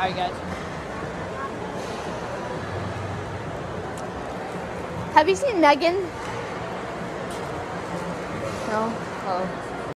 Alright, guys. Have you seen Megan? No? Oh.